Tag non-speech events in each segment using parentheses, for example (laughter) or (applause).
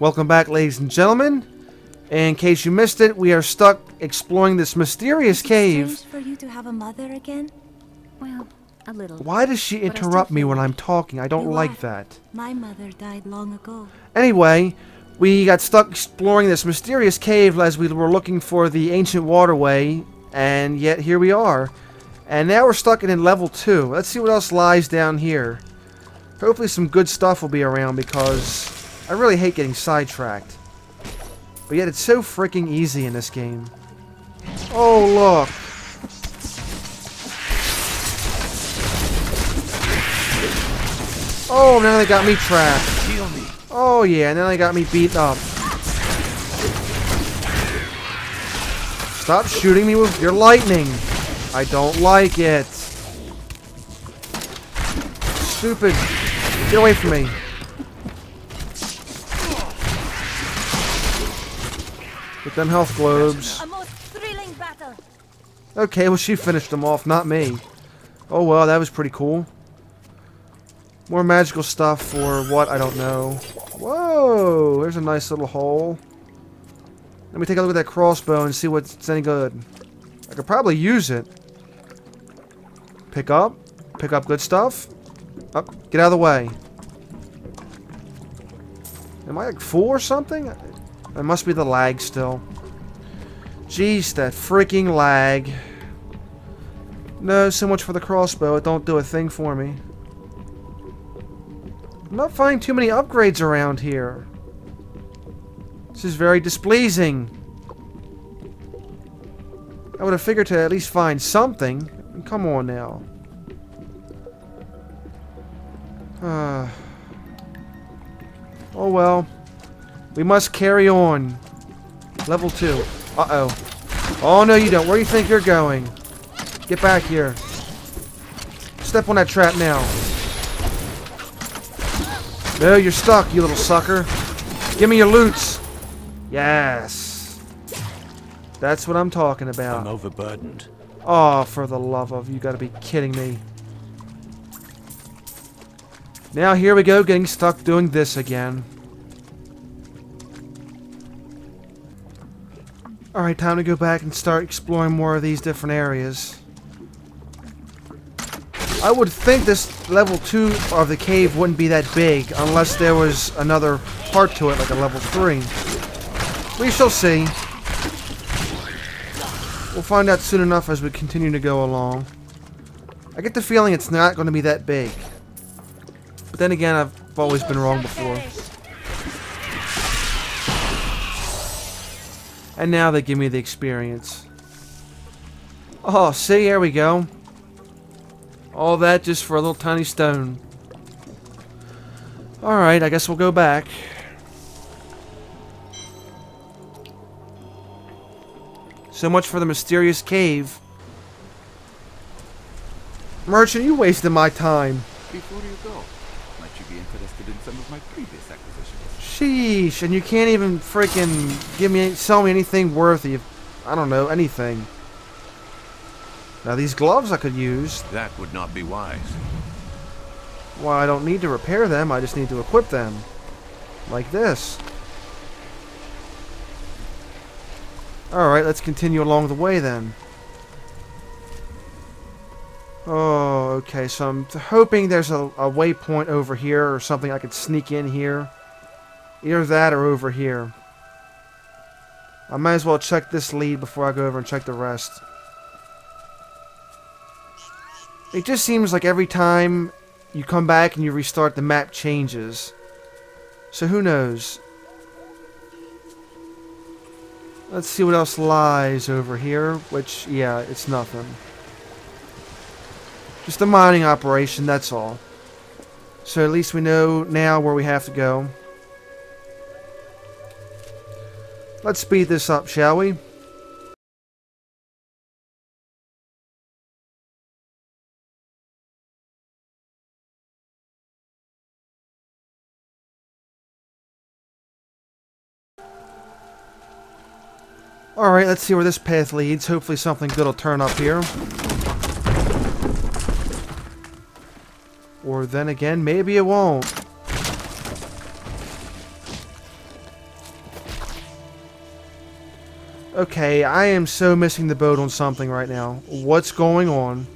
Welcome back, ladies and gentlemen. In case you missed it, we are stuck exploring this mysterious cave. Strange for you to have a mother again? Well, a little. Why does she But I still interrupt me when I'm talking? I don't You like are. that. My mother died long ago. Anyway, we got stuck exploring this mysterious cave as we were looking for the ancient waterway, and yet here we are. And now we're stuck in level 2. Let's see what else lies down here. Hopefully some good stuff will be around because I really hate getting sidetracked. But yet it's so freaking easy in this game. Oh, look. Oh, now they got me trapped. Oh yeah, and then they got me beat up. Stop shooting me with your lightning. I don't like it. Stupid. Get away from me. Them health globes. A most thrilling battle. Okay, well she finished them off, not me. Oh well, that was pretty cool. More magical stuff for what? I don't know. Whoa! There's a nice little hole. Let me take a look at that crossbow and see what's any good. I could probably use it. Pick up. Pick up good stuff. Up. Get out of the way. Am I like full or something? It must be the lag still. Jeez, that freaking lag. No, so much for the crossbow. It don't do a thing for me. I'm not finding too many upgrades around here. This is very displeasing. I would have figured to at least find something. Come on now. Uh, oh well. We must carry on. Level 2. Uh-oh. Oh no you don't. Where do you think you're going? Get back here. Step on that trap now. No, you're stuck, you little sucker. Give me your loots. Yes. That's what I'm talking about. I'm overburdened. Oh, for the love of you gotta be kidding me. Now here we go, getting stuck doing this again. Alright, time to go back and start exploring more of these different areas. I would think this level 2 of the cave wouldn't be that big unless there was another part to it, like a level 3. We shall see. We'll find out soon enough as we continue to go along. I get the feeling it's not going to be that big. But then again, I've always been wrong before. And now they give me the experience. Oh, see, here we go. All that just for a little tiny stone. Alright, I guess we'll go back. So much for the mysterious cave. Merchant, you wasted my time. Before you go, might you be interested in some of my previous acquisitions? Sheesh, and you can't even freaking give me, sell me anything worthy of, I don't know, anything. Now these gloves I could use. That would not be wise. Well, I don't need to repair them, I just need to equip them. Like this. Alright, let's continue along the way then. Oh, okay, so I'm hoping there's a, a waypoint over here or something I could sneak in here. Either that or over here. I might as well check this lead before I go over and check the rest. It just seems like every time you come back and you restart, the map changes. So who knows? Let's see what else lies over here, which, yeah, it's nothing. Just a mining operation, that's all. So at least we know now where we have to go. Let's speed this up, shall we? Alright, let's see where this path leads. Hopefully something good will turn up here. Or then again, maybe it won't. Okay, I am so missing the boat on something right now. What's going on?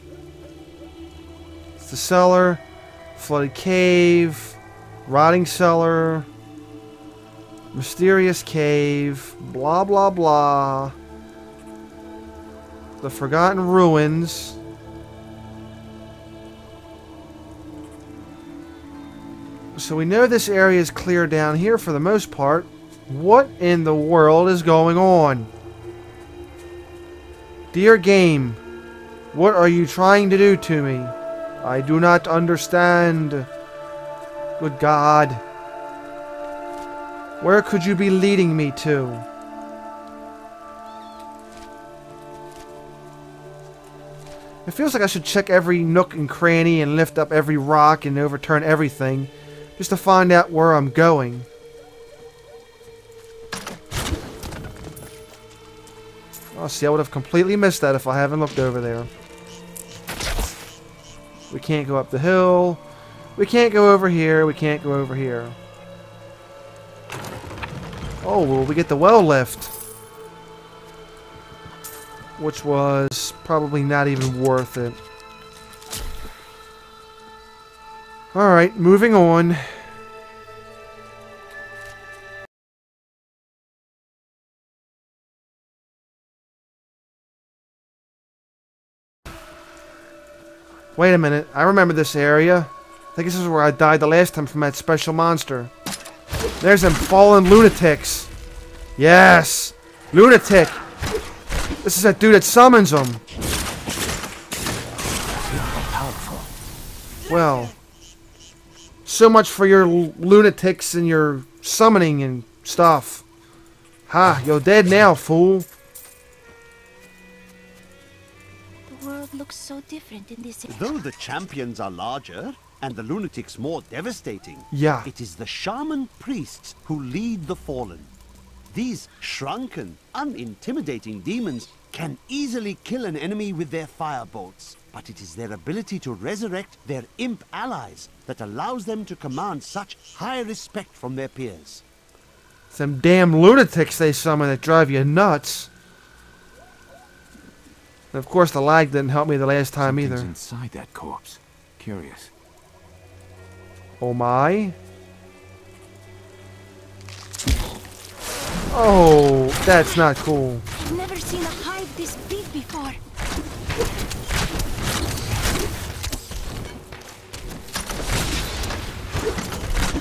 It's the cellar, flooded cave, rotting cellar, mysterious cave, blah blah blah. The forgotten ruins. So we know this area is clear down here for the most part. What in the world is going on? Dear game, what are you trying to do to me? I do not understand. Good God. Where could you be leading me to? It feels like I should check every nook and cranny and lift up every rock and overturn everything just to find out where I'm going. Oh, see, I would have completely missed that if I haven't looked over there. We can't go up the hill. We can't go over here. We can't go over here. Oh, well, we get the well lift. Which was probably not even worth it. Alright, moving on. Wait a minute, I remember this area. I think this is where I died the last time from that special monster. There's them fallen lunatics. Yes! Lunatic! This is that dude that summons them. Well, so much for your lunatics and your summoning and stuff. Ha, you're dead now, fool. World looks so different in this. Though the champions are larger and the lunatics more devastating, Yeah. it is the shaman priests who lead the fallen. These shrunken, unintimidating demons can easily kill an enemy with their firebolts, but it is their ability to resurrect their imp allies that allows them to command such high respect from their peers. Some damn lunatics they summon that drive you nuts. And of course, the lag didn't help me the last time Something's either. inside that corpse. Curious. Oh my. Oh, that's not cool. I've never seen a hive this big before.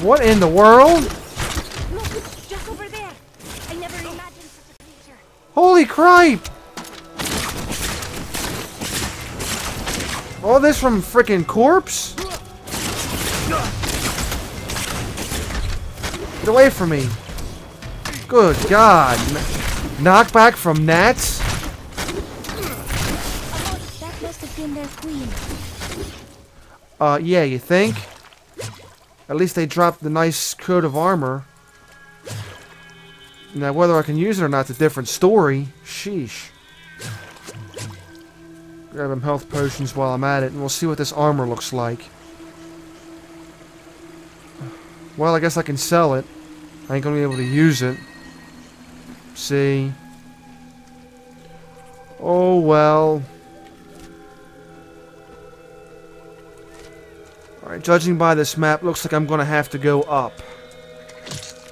What in the world? Look, just over there. I never imagined such a creature. Holy cripe! All this from frickin' corpse? Get away from me. Good God. Knockback from gnats? Uh, yeah, you think? At least they dropped the nice coat of armor. Now, whether I can use it or not's a different story. Sheesh. Grab them health potions while I'm at it, and we'll see what this armor looks like. Well, I guess I can sell it. I ain't gonna be able to use it. See? Oh, well. Alright, judging by this map, looks like I'm gonna have to go up.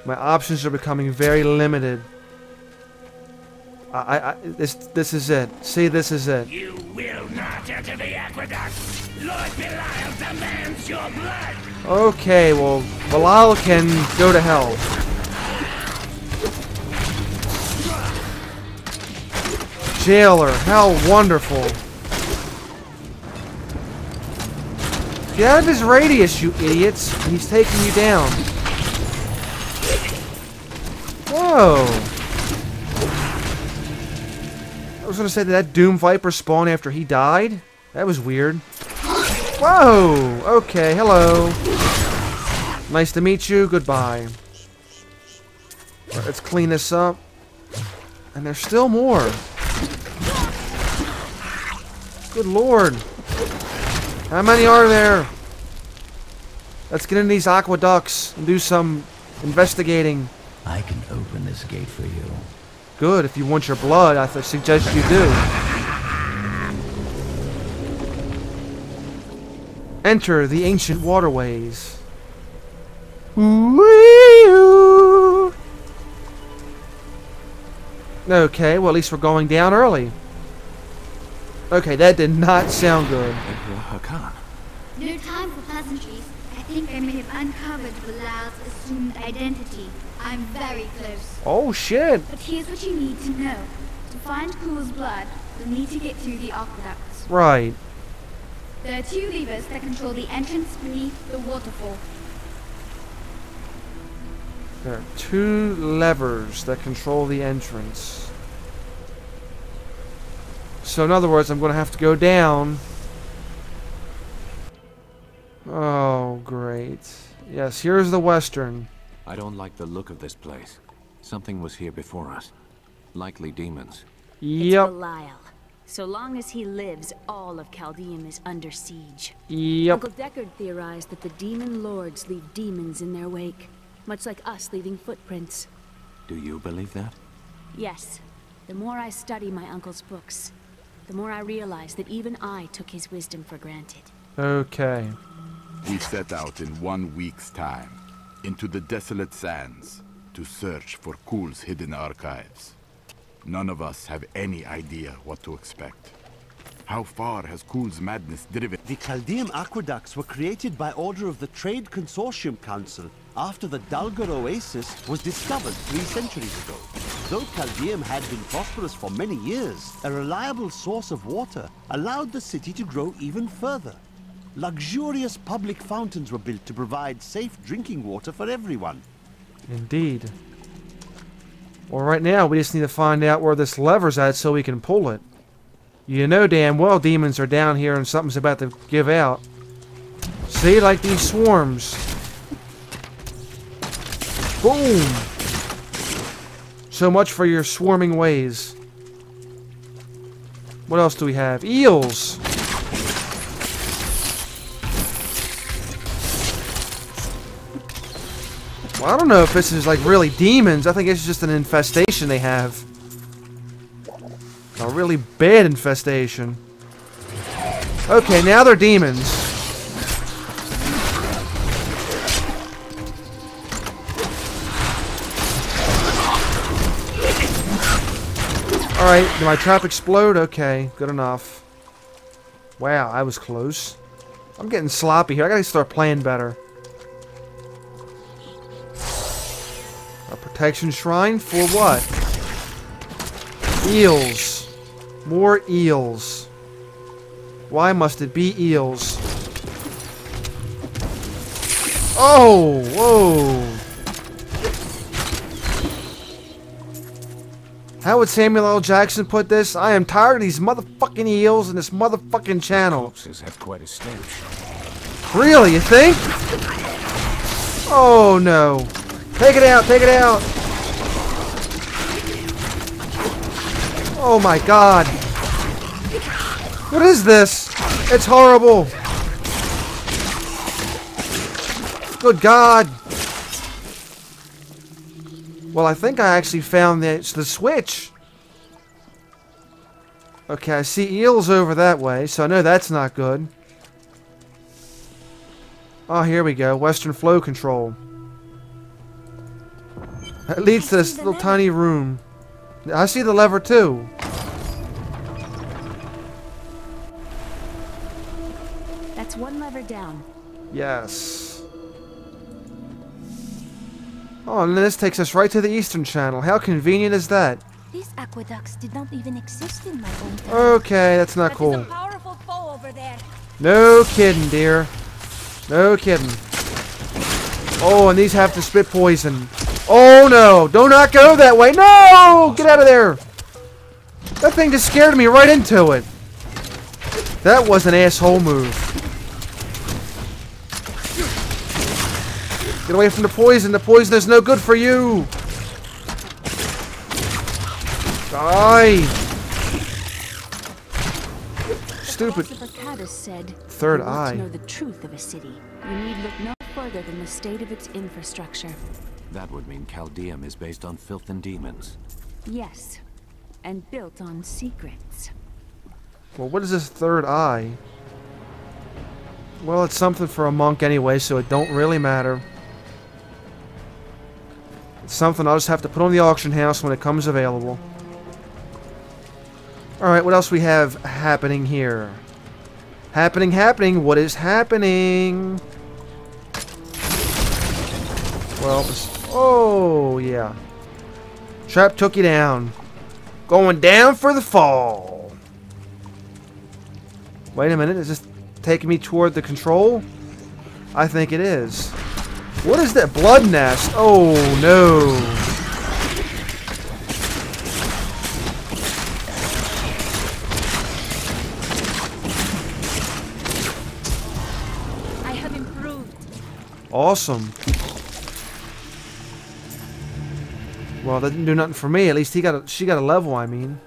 My options are becoming very limited. I, I, this, this is it. See, this is it. You will not enter the aqueduct. Lord Belial demands your blood. Okay, well, Belial can go to hell. Jailer, how wonderful. Get out of his radius, you idiots. He's taking you down. Whoa. Was gonna say, did that Doom Viper spawn after he died? That was weird. Whoa! Okay, hello. Nice to meet you. Goodbye. Let's clean this up. And there's still more. Good lord. How many are there? Let's get in these aqueducts and do some investigating. I can open this gate for you. Good. If you want your blood, I suggest you do. Enter the ancient waterways. Okay, well at least we're going down early. Okay, that did not sound good. Emperor Hakan. No time for pleasantries. I think I may have uncovered Belial's assumed identity. I'm very close. Oh shit. But here's what you need to know. To find Kulle's blood, you'll need to get through the aqueducts. Right. There are two levers that control the entrance beneath the waterfall. There are two levers that control the entrance. So in other words, I'm going to have to go down. Oh, great. Yes, here's the western. I don't like the look of this place. Something was here before us. Likely demons. It's Yep, Belial. So long as he lives, all of Caldeum is under siege. yep. Uncle Deckard theorized that the demon lords leave demons in their wake, much like us leaving footprints. Do you believe that? Yes, the more I study my uncle's books, the more I realize that even I took his wisdom for granted. Okay. We set out in one week's time into the desolate sands to search for Kulle's hidden archives. None of us have any idea what to expect. How far has Kulle's madness driven? The Chaldean aqueducts were created by order of the Trade Consortium Council after the Dalgur Oasis was discovered three centuries ago. Though Caldeum had been prosperous for many years, a reliable source of water allowed the city to grow even further. Luxurious public fountains were built to provide safe drinking water for everyone. Indeed. Well, right now, we just need to find out where this lever's at so we can pull it. You know damn well demons are down here and something's about to give out. See, like these swarms. Boom! So much for your swarming ways. What else do we have? Eels! Well, I don't know if this is like really demons. I think it's just an infestation they have. A really bad infestation. Okay, now they're demons. Alright, did my trap explode? Okay, good enough. Wow, I was close. I'm getting sloppy here. I gotta start playing better. Protection shrine for what? Eels. More eels. Why must it be eels? Oh, whoa. How would Samuel L. Jackson put this? I am tired of these motherfucking eels and this motherfucking channel. Corpses have quite a stench. Really, you think? Oh no. Take it out, take it out. Oh my god. What is this? It's horrible. Good god. Well, I think I actually found the, the switch. Okay, I see eels over that way, so I know that's not good. Oh, here we go. Western flow control. That leads to this little tiny room. I see the lever too. That's one lever down. Yes. Oh, and this takes us right to the Eastern Channel. How convenient is that? These aqueducts did not even exist in my own time. Okay, that's not That cool. a powerful foe over there. No kidding, dear. No kidding. Oh, and these have to spit poison. Oh no! Do not go that way! No! Get out of there! That thing just scared me right into it. That was an asshole move. Get away from the poison. The poison is no good for you. Die! Stupid. Said, Third eye. to know the truth of a city, you need look no further than the state of its infrastructure. That would mean Caldeum is based on filth and demons. Yes, and built on secrets. Well, what is this third eye? Well, it's something for a monk anyway, so it don't really matter. It's something I'll just have to put on the auction house when it comes available. Alright, what else we have happening here? Happening, happening, what is happening? Well, this- oh, yeah. Trap took you down. Going down for the fall. Wait a minute, is this taking me toward the control? I think it is. What is that blood nest? Oh no. I have improved. Awesome. Well, that didn't do nothing for me. At least he got a, she got a level, I mean.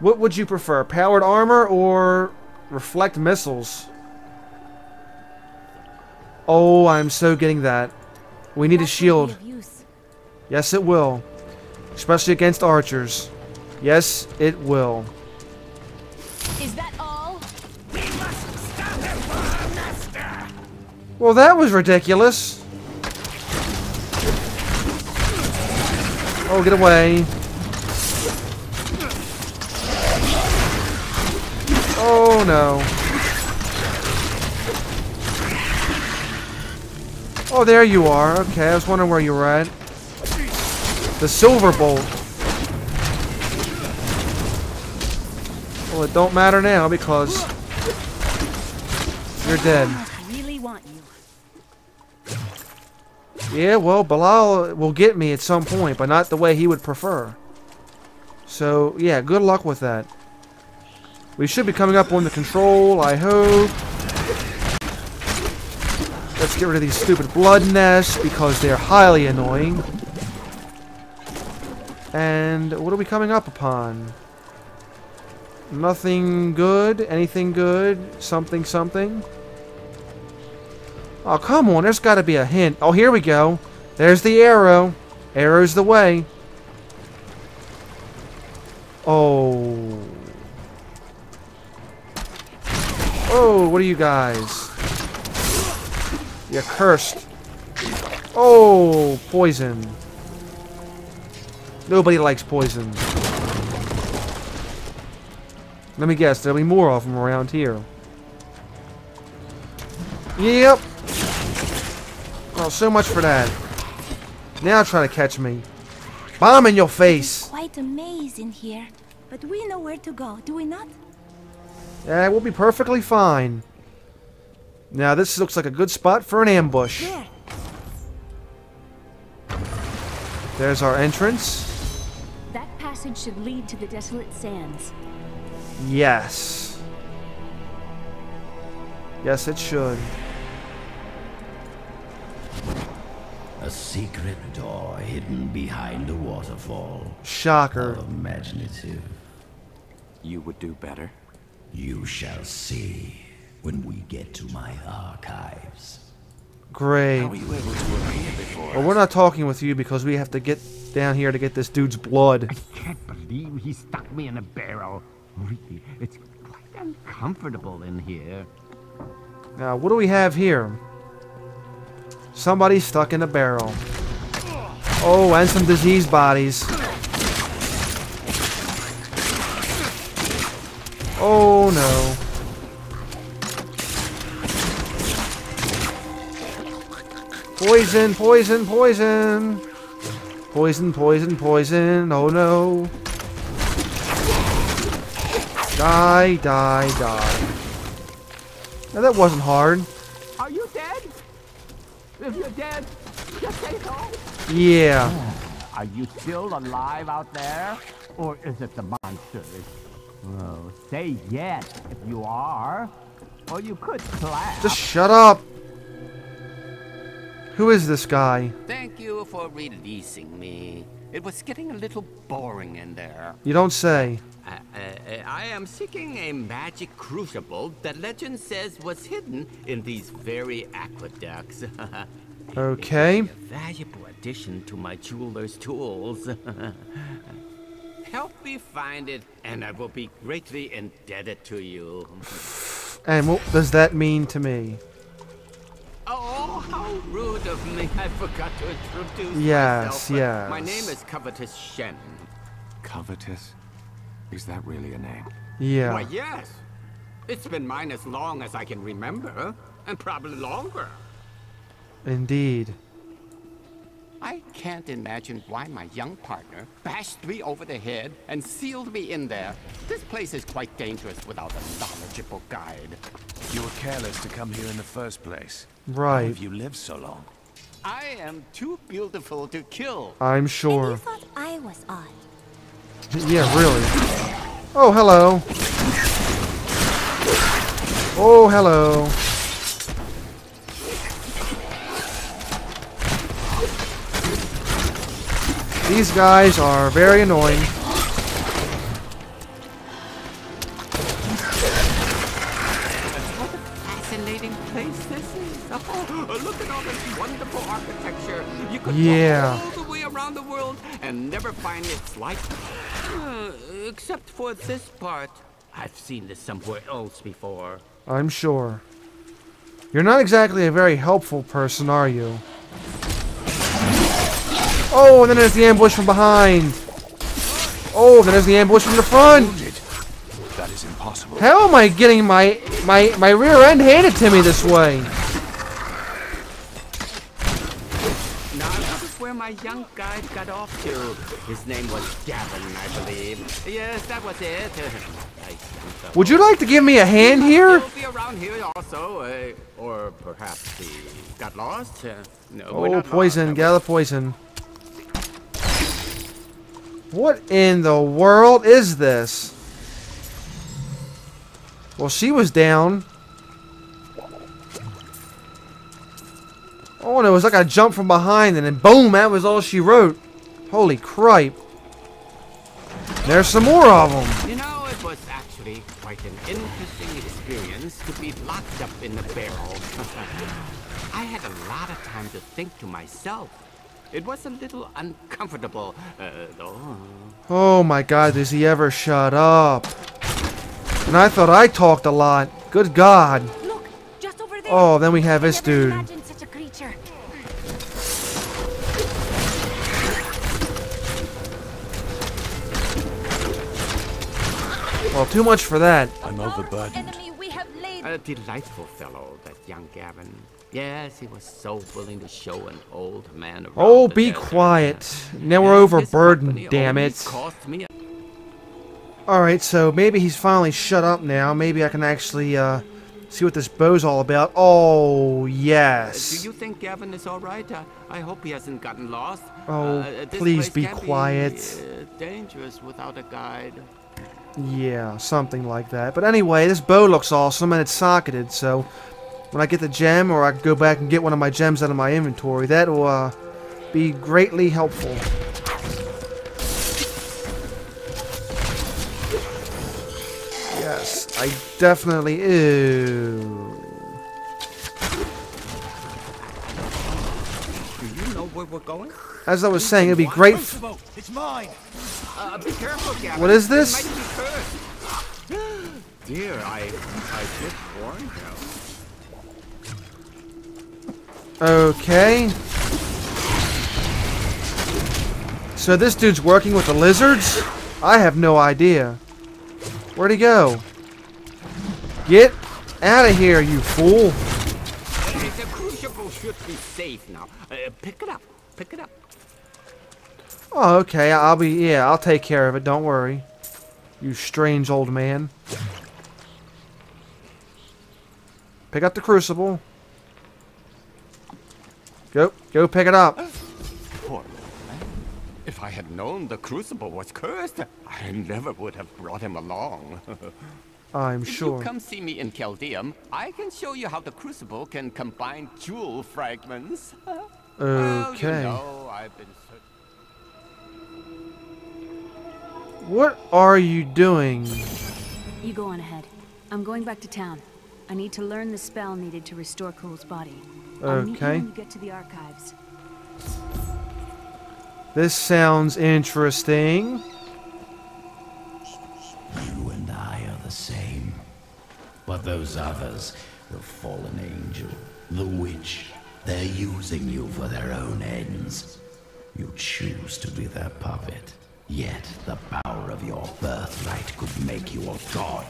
What would you prefer? Powered armor or reflect missiles? Oh, I'm so getting that. We need a That will shield. Yes, it will. Especially against archers. Yes, it will. Is that all? We must stop him for our master! Well, that was ridiculous. Oh, get away. Oh, no. Oh, there you are. Okay, I was wondering where you were at. The silver bolt. Well, it don't matter now because you're dead. Yeah, well, Belial will get me at some point, but not the way he would prefer. So, yeah, good luck with that. We should be coming up on the control, I hope. Let's get rid of these stupid blood nests because they're highly annoying. And what are we coming up upon? Nothing good? Anything good? Something, something? Oh, come on. There's got to be a hint. Oh, here we go. There's the arrow. Arrow's the way. Oh. Oh, what are you guys? You're cursed. Oh, poison. Nobody likes poison. Let me guess, there'll be more of them around here. Yep. Oh, so much for that. Now try to catch me. Bomb in your face. Quite a maze in here. But we know where to go, do we not? Yeah, we'll be perfectly fine. Now this looks like a good spot for an ambush. There. There's our entrance. That passage should lead to the desolate sands. Yes. Yes, it should. A secret door hidden behind a waterfall. Shocker. Imaginative. You would do better. You shall see when we get to my archives. Great. How were you able to appear before Well, we're not talking with you because we have to get down here to get this dude's blood. I can't believe he stuck me in a barrel. Really, it's quite uncomfortable in here. Now, what do we have here? Somebody stuck in a barrel. Oh, and some diseased bodies. Oh no. Poison, poison, poison. Poison, poison, poison. Oh no. Die, die, die. Now that wasn't hard. Are you dead? If you're dead, just say so. Yeah. Are you still alive out there? Or is it the monsters? Oh, say yes if you are. Or you could clap. Just shut up. Who is this guy? Thank you for releasing me. It was getting a little boring in there. You don't say. I am seeking a magic crucible that legend says was hidden in these very aqueducts. (laughs) Okay. A valuable addition to my jeweler's tools. (laughs) Help me find it, and I will be greatly indebted to you. (sighs) And what does that mean to me? Oh, how rude of me. I forgot to introduce Yes, myself. My yes. name is Covetous Shen. Covetous? Is that really a name? Yeah. Why, yes. It's been mine as long as I can remember, and probably longer. Indeed. I can't imagine why my young partner bashed me over the head and sealed me in there. This place is quite dangerous without a knowledgeable guide. You were careless to come here in the first place. How Right. have you lived so long? I am too beautiful to kill. I'm sure. And you thought I was odd. Yeah, really. Oh, hello. Oh, hello. These guys are very annoying. Fascinating place this is. Oh, look at all this wonderful architecture. You could Yeah. all the way around the world and never find its like. Uh, except for this part. I've seen this somewhere else before. I'm sure. You're not exactly a very helpful person, are you? Oh, and then there's the ambush from behind. Oh, then there's the ambush from the front. That is impossible. How am I getting my my my rear end handed to me this way? Now, this is where my young guide got off to. His name was Gavin, I believe. Yes, that was it. (laughs) nice young fellow. Would you like to give me a hand here? must still be around here also, uh, or perhaps he got lost. Uh, no, we're Oh, not poison! lost. Get out of poison. What in the world is this? Well, she was down. Oh, and it was like a jump from behind, and then boom, that was all she wrote. Holy cripe. There's some more of them. You know, it was actually quite an interesting experience to be locked up in the barrel. (laughs) I had a lot of time to think to myself. It was a little uncomfortable, uh, though. Oh my god, does he ever shut up? And I thought I talked a lot. Good god. Look, just over there. Oh, then we have I this never dude. Well, too much for that. I'm overburdened. Enemy we have laid. A delightful fellow, that young Gavin. Yes, he was so willing to show an old man around. Oh, be desert. quiet. Now we're overburdened, damn it. cost me a- Alright, so maybe he's finally shut up now. Maybe I can actually uh, see what this bow's all about. Oh, yes. Do you think Gavin is all right? Uh, I hope he hasn't gotten lost. Oh, Uh, this please place be can quiet. uh, dangerous without a guide. Yeah, something like that. But anyway, this bow looks awesome and it's socketed, so when I get the gem or I go back and get one of my gems out of my inventory, that will uh, be greatly helpful. Yes, I definitely ew. Do you know where we're going? As I was saying, it'd be great. f- it's mine. Uh, be careful, Gavin. What is this? Might be cursed. Dear, I, I did warn you. Okay. So this dude's working with the lizards? I have no idea. Where'd he go? Get out of here, you fool. Hey, the crucible should be safe now. Uh, pick it up. Pick it up. Oh, okay. I'll be, yeah, I'll take care of it. Don't worry. You strange old man. Pick up the crucible. Go, go pick it up. Poor little man. If I had known the crucible was cursed, I never would have brought him along. (laughs) I'm If sure. you come see me in Caldeum, I can show you how the crucible can combine jewel fragments. (laughs) Well, you Okay. know, I've been. What are you doing? You go on ahead. I'm going back to town. I need to learn the spell needed to restore Kulle's body. I'll meet you Okay. when you get to the archives. This sounds interesting. You and I are the same. But those others, the fallen angel, the witch, they're using you for their own ends. You choose to be their puppet. Yet the power of your birthright could make you a god.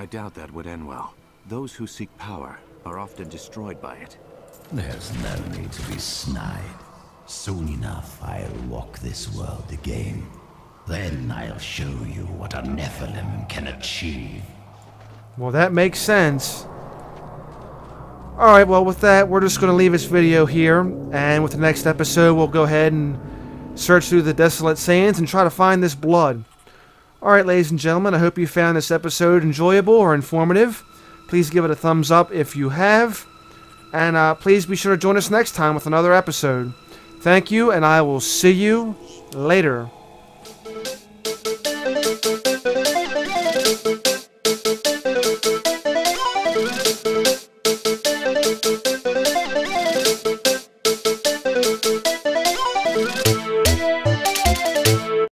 I doubt that would end well. Those who seek power are often destroyed by it. There's no need to be snide. Soon enough, I'll walk this world again. Then I'll show you what a Nephilim can achieve. Well, that makes sense. Alright, well, with that, we're just going to leave this video here. And with the next episode, we'll go ahead and search through the desolate sands and try to find this blood. Alright, ladies and gentlemen, I hope you found this episode enjoyable or informative. Please give it a thumbs up if you have. And uh, please be sure to join us next time with another episode. Thank you, and I will see you later.